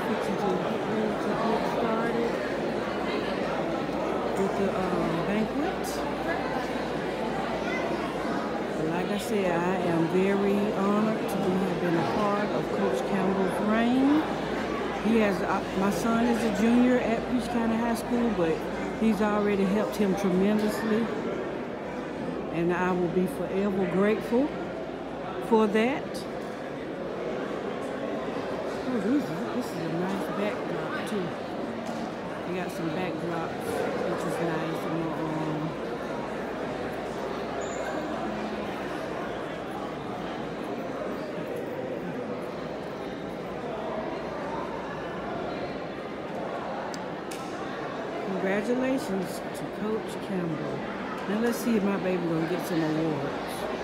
to get to get started with the uh, banquet. But like I said, I am very honored to be, have been a part of Coach Campbell's reign. He has, uh, my son is a junior at Peach County High School, but he's already helped him tremendously. And I will be forever grateful for that. Oh, this is a nice backdrop too. They got some backdrops, which is nice. And, um, congratulations to Coach Campbell. Now let's see if my baby gonna get some awards.